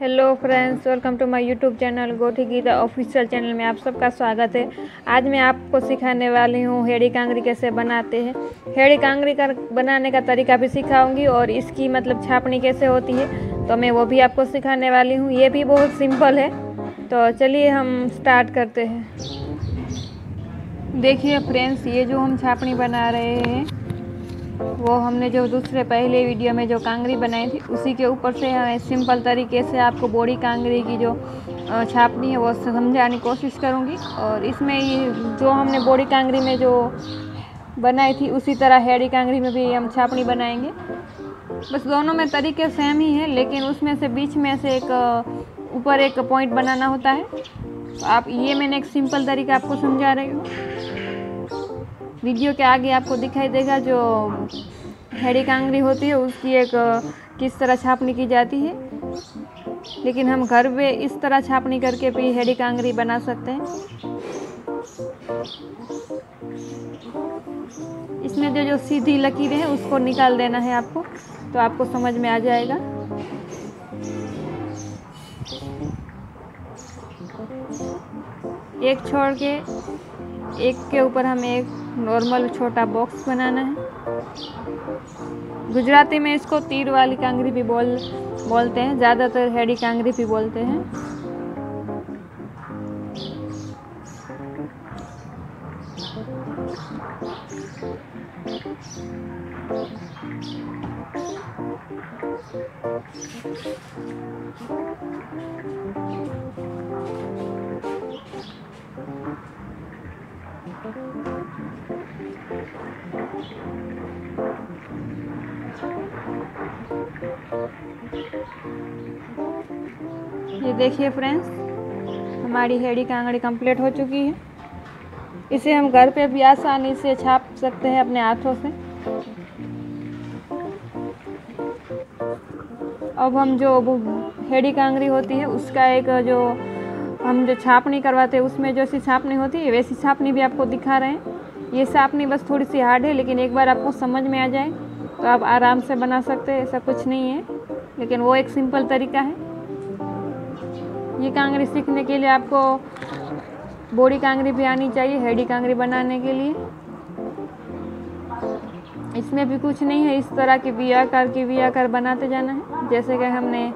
Hello friends welcome to my YouTube channel Gothi Geeta official channel में आप सबका स्वागत है। आज मैं आपको सिखाने वाली हूँ हेड़ी कांगरी कैसे बनाते हैं। हेड़ी कांगरी का बनाने का तरीका भी सिखाऊँगी और इसकी मतलब छापनी कैसे होती है तो मैं वो भी आपको सिखाने वाली हूँ। ये भी बहुत सिंपल है। तो चलिए हम स्टार्ट करते हैं। देखिए फ्रेंड्स, ये जो हम छापनी बना रहे हैं वो हमने जो दूसरे पहले वीडियो में जो कांगरी बनाई थी, उसी के ऊपर से हमें सिंपल तरीके से आपको बोड़ी कांगरी की जो छापनी है, वो समझाने की कोशिश करूँगी। और इसमें जो हमने बोड़ी कांगरी में जो बनाई थी, उसी तरह हेड़ी कांगरी में भी हम छापनी बनाएँगे। बस दोनों में तरीके सेम ही है, लेकिन उसमें से बीच में से एक ऊपर एक पॉइंट बनाना होता है। आप ये मैंने एक सिंपल तरीका आपको समझा रही हूँ। वीडियो के आगे आपको दिखाई देगा जो हेड़ी कांगरी होती है, उसकी एक किस तरह छापनी की जाती है। लेकिन हम घर पे इस तरह छापनी करके भी हेड़ी कांगरी बना सकते हैं। इसमें जो जो सीधी लकीरें हैं, उसको निकाल देना है आपको तो आपको समझ में आ जाएगा। एक छोड़ के, एक के ऊपर हम एक नॉर्मल छोटा बॉक्स बनाना है। गुजराती में इसको तीर वाली कांगरी भी बोल, बोलते हैं। ज़्यादातर हेडी कांगरी भी बोलते हैं। ये देखिए फ्रेंड्स हमारी हेड़ी कांगड़ी कंप्लीट हो चुकी है। इसे हम घर पे भी आसानी से छाप सकते हैं अपने हाथों से। अब हम जो हेड़ी कांगड़ी होती है, उसका एक जो हम जो छापनी करवाते हैं, उसमें जैसी छापनी होती है, वैसी छापनी भी आपको दिखा रहे हैं। ये छापनी बस थोड़ी सी हार्ड है, लेकिन एक बार आपको समझ में आ जाए तो आप आराम से बना सकते हैं, ऐसा कुछ नहीं है, लेकिन वो एक सिंपल तरीका है। ये कांगड़ी सीखने के लिए आपको बोड़ी कांगड़ी भी आनी चाहिए, हेडी कांगड़ी बनाने के लिए। इसमें भी कुछ नहीं है, इस तरह के वी आकार के वी आकार बनाते जाना है, जैसे कि हमने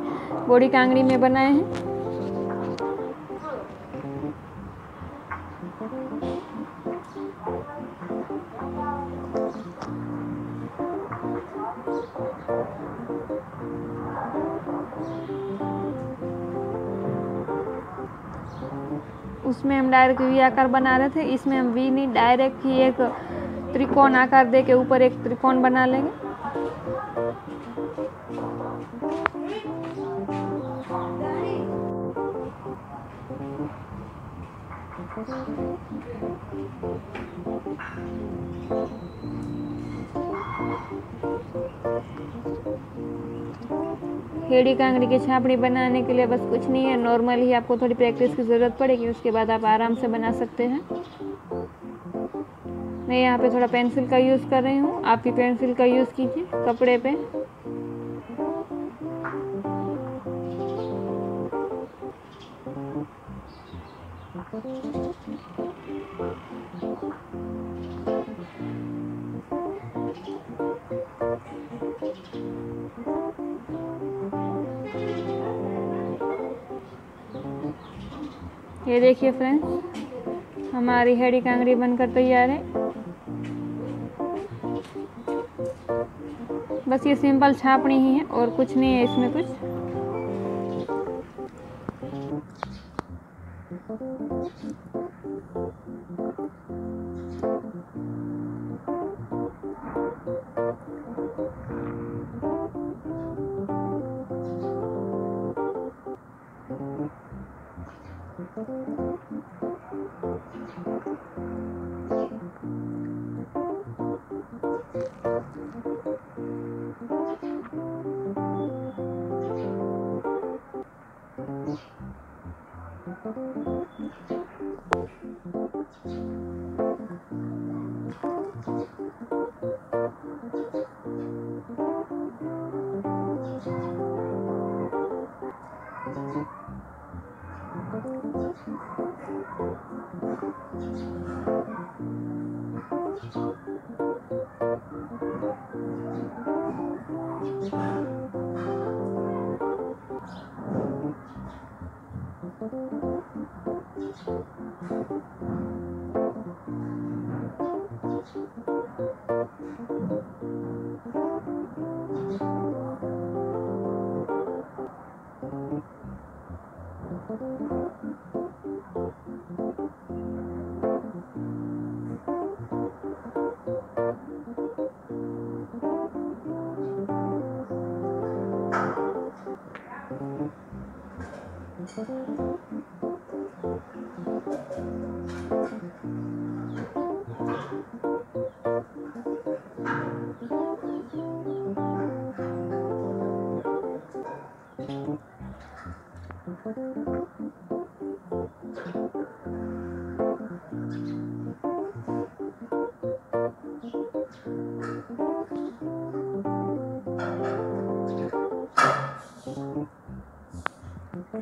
बोड़ी कांगड़ी में बनाए हैं। डायरेक्ट वी आकार बना रहे थे, इसमें हम वी नहीं, डायरेक्ट ही एक त्रिकोण आकार दे के ऊपर एक त्रिकोण बना लेंगे। हेड़ी कांगड़ी की छापड़ी बनाने के लिए बस कुछ नहीं है। नॉर्मल ही आपको थोड़ी प्रैक्टिस की ज़रूरत पड़ेगी, उसके बाद आप आराम से बना सकते हैं। मैं यहाँ पे थोड़ा पेंसिल का यूज़ कर रही हूँ। आप भी पेंसिल का यूज़ कीजिए कपड़े पे। ये देखिए फ्रेंड्स हमारी हेडी कांगड़ी बनकर तैयार है। बस ये सिंपल छापनी ही है और कुछ नहीं है इसमें कुछ।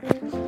Bye.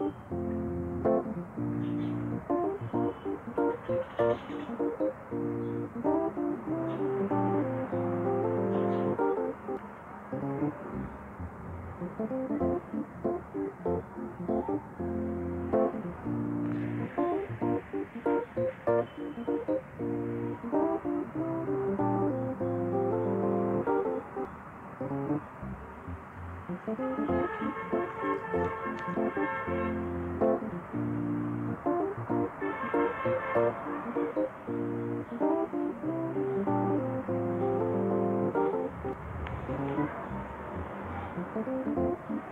Thank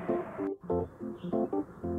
you.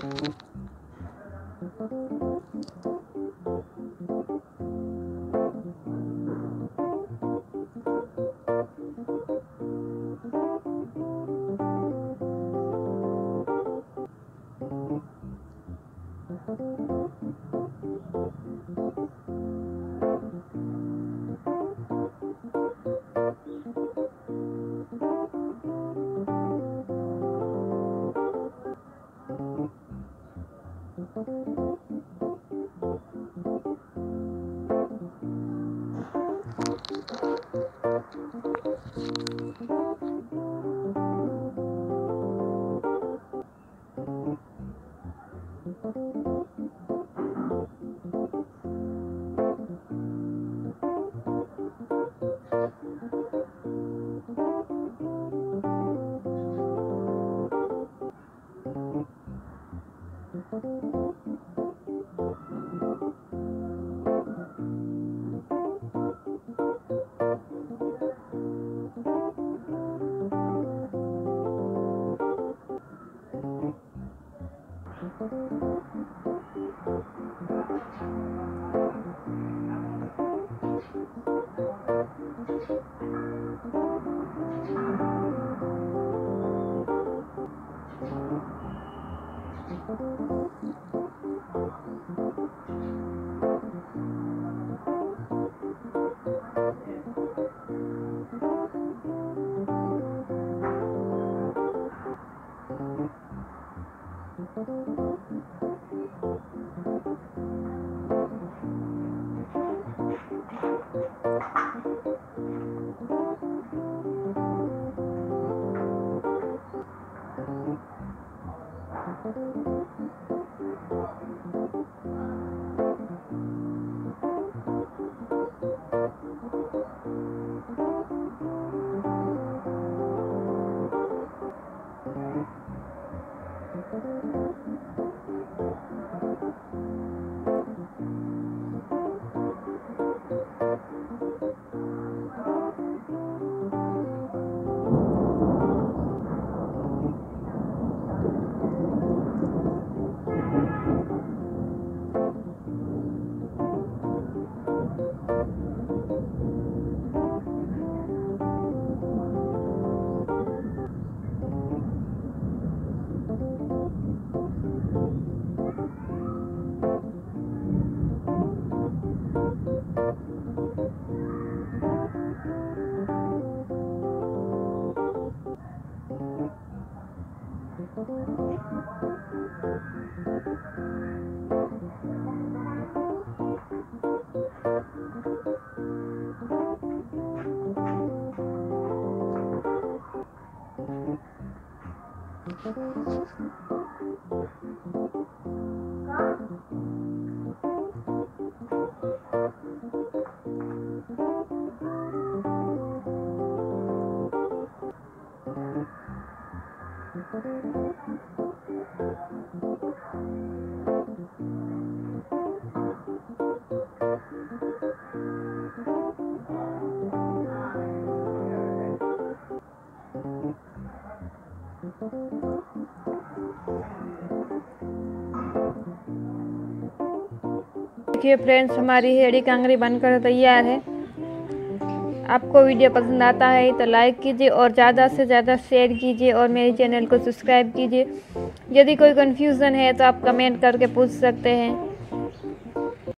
Thank you. Música Thank you. देखिए फ्रेंड्स हमारी हेड़ी कांगरी बनकर तैयार है। आपको वीडियो पसंद आता है तो लाइक कीजिए और ज़्यादा से ज़्यादा शेयर कीजिए और मेरे चैनल को सब्सक्राइब कीजिए। यदि कोई कन्फ्यूज़न है तो आप कमेंट करके पूछ सकते हैं।